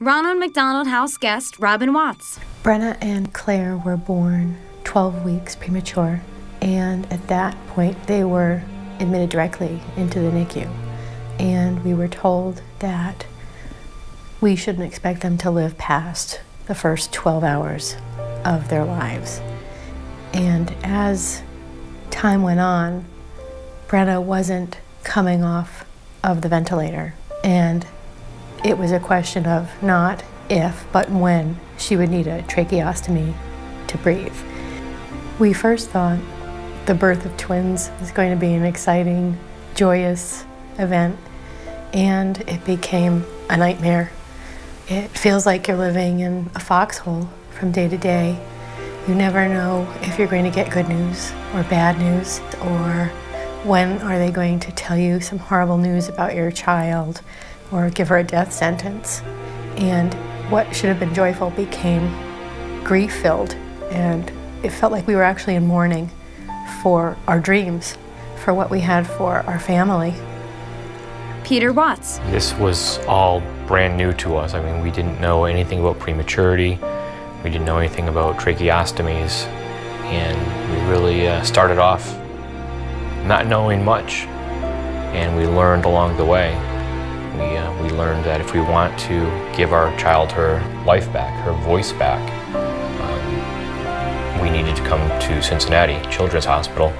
Ronald McDonald House guest Robin Watts. Brenna and Claire were born 12 weeks premature, and at that point, they were admitted directly into the NICU. And we were told that we shouldn't expect them to live past the first 12 hours of their lives. And as time went on, Brenna wasn't coming off of the ventilator. And it was a question of not if, but when she would need a tracheostomy to breathe. We first thought the birth of twins was going to be an exciting, joyous event, and it became a nightmare. It feels like you're living in a foxhole from day to day. You never know if you're going to get good news or bad news, or when are they going to tell you some horrible news about your child or give her a death sentence. And what should have been joyful became grief filled, and it felt like we were actually in mourning for our dreams, for what we had for our family. Peter Watts. This was all brand new to us. I mean, we didn't know anything about prematurity. We didn't know anything about tracheostomies. And we really uh, started off not knowing much. And we learned along the way. We, uh, we learned that if we want to give our child her life back, her voice back, um, we needed to come to Cincinnati Children's Hospital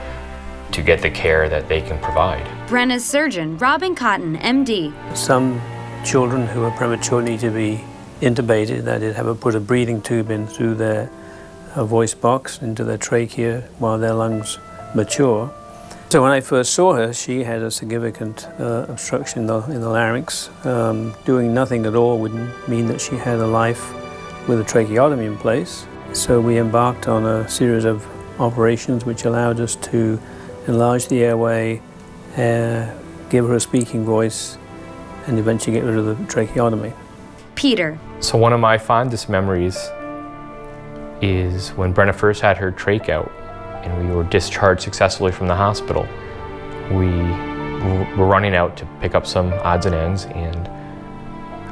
to get the care that they can provide. Brenna's surgeon, Robin Cotton, MD. Some children who are premature need to be intubated, that is, have a, put a breathing tube in through their uh, voice box into their trachea while their lungs mature. So when I first saw her, she had a significant uh, obstruction in the, in the larynx. Um, doing nothing at all would mean that she had a life with a tracheotomy in place. So we embarked on a series of operations which allowed us to enlarge the airway, uh, give her a speaking voice, and eventually get rid of the tracheotomy. Peter. So one of my fondest memories is when Brenna first had her trach out and we were discharged successfully from the hospital. We were running out to pick up some odds and ends and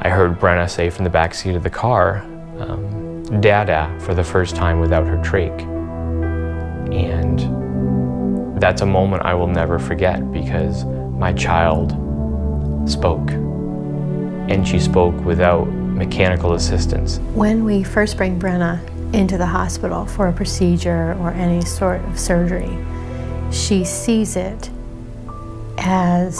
I heard Brenna say from the back seat of the car, um, Dada, for the first time without her trach. And that's a moment I will never forget because my child spoke. And she spoke without mechanical assistance. When we first bring Brenna into the hospital for a procedure or any sort of surgery, she sees it as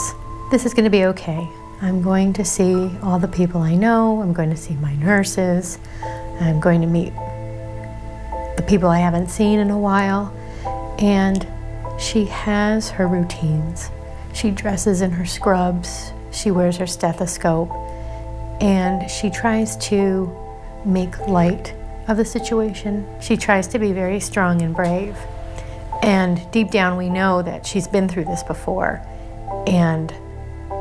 this is going to be okay. I'm going to see all the people I know, I'm going to see my nurses, I'm going to meet the people I haven't seen in a while, and she has her routines. She dresses in her scrubs, she wears her stethoscope, and she tries to make light of the situation. She tries to be very strong and brave. And deep down, we know that she's been through this before. And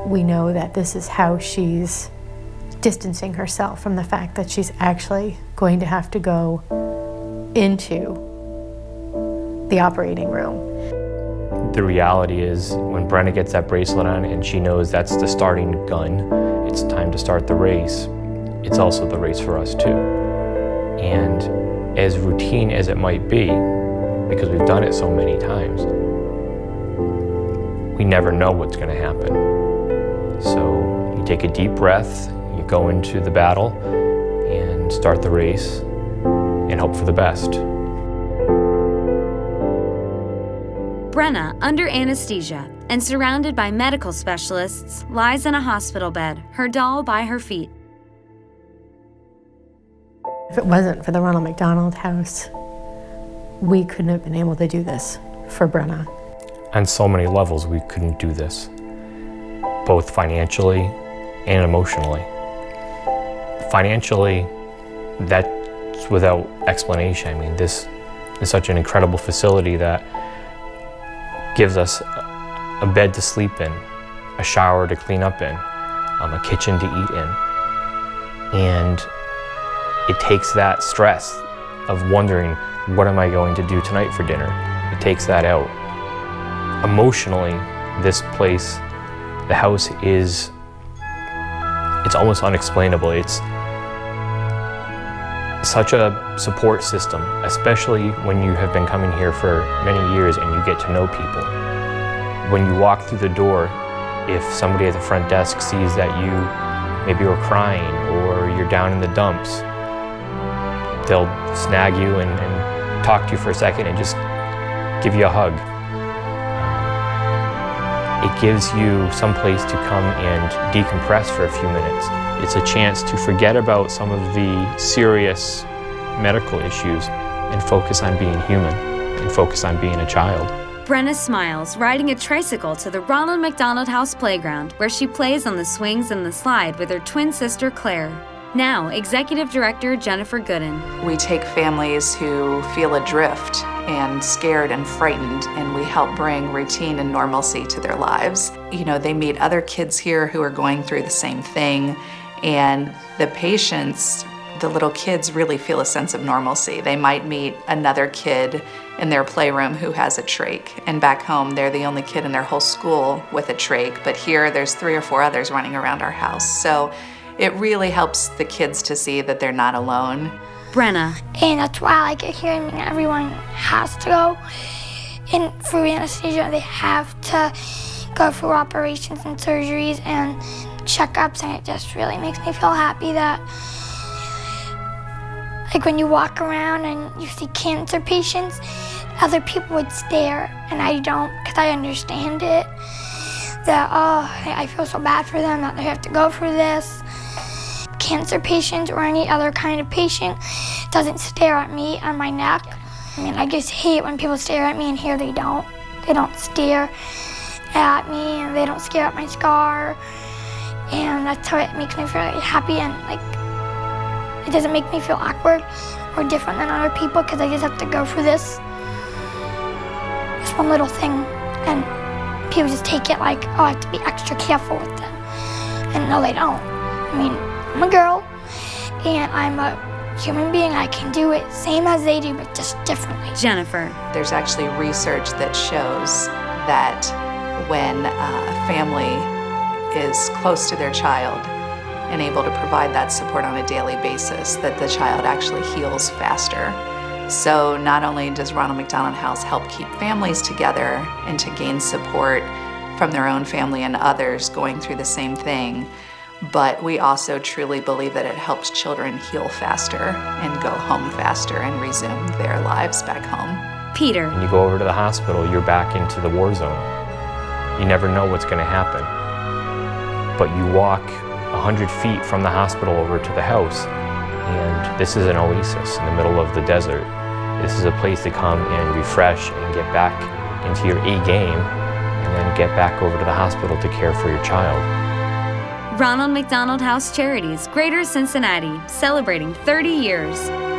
we know that this is how she's distancing herself from the fact that she's actually going to have to go into the operating room. The reality is, when Brenna gets that bracelet on and she knows that's the starting gun, it's time to start the race, it's also the race for us too. And as routine as it might be, because we've done it so many times, we never know what's going to happen. So you take a deep breath, you go into the battle, and start the race, and hope for the best. Brenna, under anesthesia and surrounded by medical specialists, lies in a hospital bed, her doll by her feet. If it wasn't for the Ronald McDonald House, we couldn't have been able to do this for Brenna. On so many levels, we couldn't do this, both financially and emotionally. Financially, that's without explanation. I mean, this is such an incredible facility that gives us a bed to sleep in, a shower to clean up in, um, a kitchen to eat in. And it takes that stress of wondering, what am I going to do tonight for dinner? It takes that out. Emotionally, this place, the house is, it's almost unexplainable. It's, such a support system, especially when you have been coming here for many years and you get to know people. When you walk through the door, if somebody at the front desk sees that you maybe are crying or you're down in the dumps, they'll snag you and, and talk to you for a second and just give you a hug. It gives you some place to come and decompress for a few minutes. It's a chance to forget about some of the serious medical issues and focus on being human and focus on being a child. Brenna smiles, riding a tricycle to the Ronald McDonald House playground, where she plays on the swings and the slide with her twin sister Claire. Now, Executive Director Jennifer Goodin. We take families who feel adrift and scared and frightened, and we help bring routine and normalcy to their lives. You know, they meet other kids here who are going through the same thing, and the patients, the little kids really feel a sense of normalcy. They might meet another kid in their playroom who has a trach, and back home they're the only kid in their whole school with a trach, but here there's three or four others running around our house. So it really helps the kids to see that they're not alone. Brenna. And that's why I like it here. I mean, everyone has to go in for anesthesia. They have to go through operations and surgeries and checkups and it just really makes me feel happy that like when you walk around and you see cancer patients, other people would stare and I don't because I understand it. That, oh, I feel so bad for them that they have to go through this. Cancer patients or any other kind of patient doesn't stare at me on my neck. I mean, I just hate when people stare at me and here they don't. They don't stare at me and they don't stare at my scar and that's how it makes me feel really happy and like it doesn't make me feel awkward or different than other people because I just have to go through this this one little thing and people just take it like oh I have to be extra careful with them and no they don't I mean I'm a girl and I'm a human being. I can do it same as they do but just differently. Jennifer. There's actually research that shows that when a family is close to their child and able to provide that support on a daily basis, that the child actually heals faster. So not only does Ronald McDonald House help keep families together and to gain support from their own family and others going through the same thing, but we also truly believe that it helps children heal faster and go home faster and resume their lives back home. Peter. When you go over to the hospital, you're back into the war zone. You never know what's going to happen but you walk 100 feet from the hospital over to the house, and this is an oasis in the middle of the desert. This is a place to come and refresh and get back into your A game, and then get back over to the hospital to care for your child. Ronald McDonald House Charities, Greater Cincinnati, celebrating 30 years.